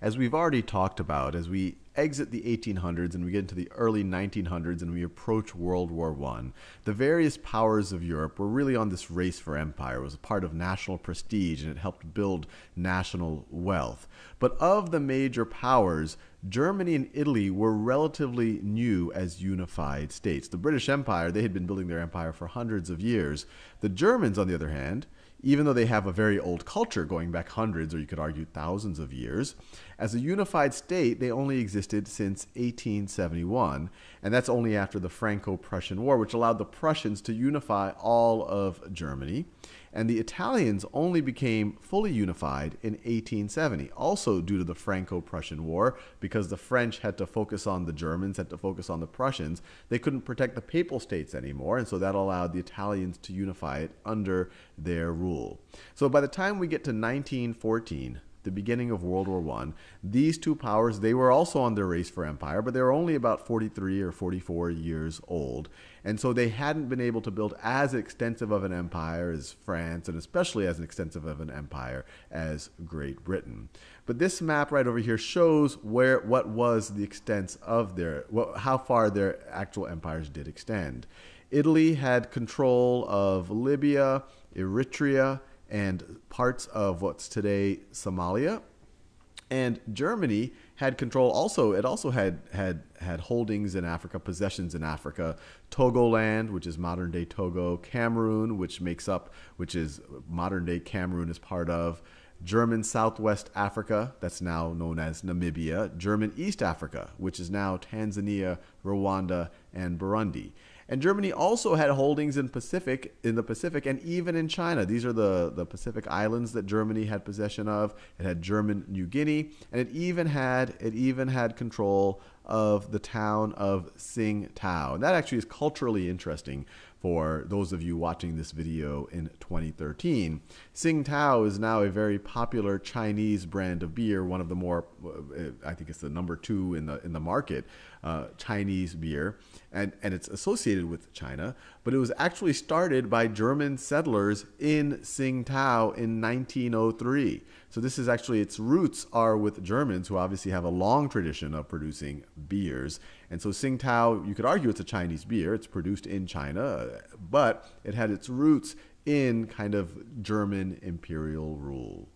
as we've already talked about, as we exit the 1800s and we get into the early 1900s and we approach World War I, the various powers of Europe were really on this race for empire. It was a part of national prestige and it helped build national wealth. But of the major powers, Germany and Italy were relatively new as unified states. The British Empire, they had been building their empire for hundreds of years. The Germans, on the other hand, even though they have a very old culture going back hundreds or you could argue thousands of years, as a unified state, they only existed since 1871, and that's only after the Franco Prussian War, which allowed the Prussians to unify all of Germany and the Italians only became fully unified in 1870, also due to the Franco Prussian War, because the French had to focus on the Germans, had to focus on the Prussians. They couldn't protect the Papal States anymore, and so that allowed the Italians to unify it under their rule. So by the time we get to 1914, the beginning of World War I, these two powers, they were also on their race for empire, but they were only about 43 or 44 years old. And so they hadn't been able to build as extensive of an empire as France, and especially as extensive of an empire as Great Britain. But this map right over here shows where what was the extent of their, how far their actual empires did extend. Italy had control of Libya, Eritrea, and parts of what's today Somalia. And Germany had control also it also had had had holdings in Africa, possessions in Africa, Togoland, which is modern day Togo, Cameroon, which makes up which is modern day Cameroon is part of German Southwest Africa, that's now known as Namibia, German East Africa, which is now Tanzania, Rwanda, and Burundi. And Germany also had holdings in Pacific, in the Pacific, and even in China. These are the, the Pacific islands that Germany had possession of. It had German New Guinea, and it even had it even had control of the town of Tsingtao. And that actually is culturally interesting for those of you watching this video in 2013. Tsingtao is now a very popular Chinese brand of beer, one of the more, I think it's the number two in the in the market, uh, Chinese beer, and and it's associated with China, but it was actually started by German settlers in Tsingtao in 1903. So this is actually its roots are with Germans who obviously have a long tradition of producing beers. And so Tsingtao, you could argue it's a Chinese beer. It's produced in China, but it had its roots in kind of German imperial rule.